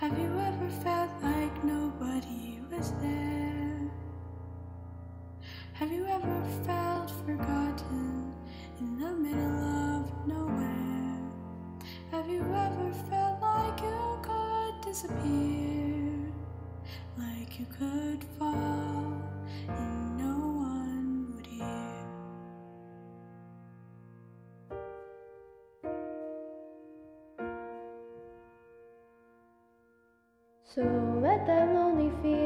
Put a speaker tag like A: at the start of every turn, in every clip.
A: Have you ever felt like nobody was there? Have you ever felt forgotten in the middle of nowhere? Have you ever felt like you could disappear? Like you could fall?
B: So let that lonely feel.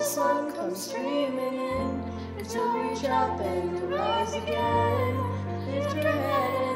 B: the
A: sun comes streaming in, until reach up and rise again. Lift your head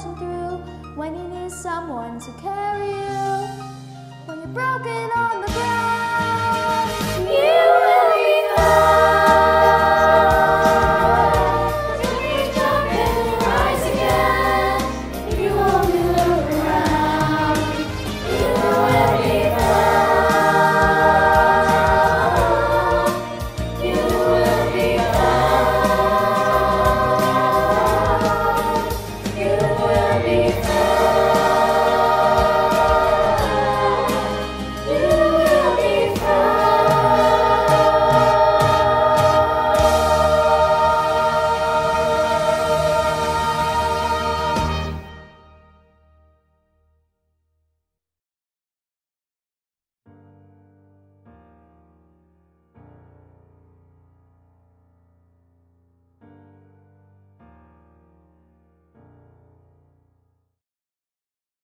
B: through, when you need someone to carry you, when you're broken on the ground.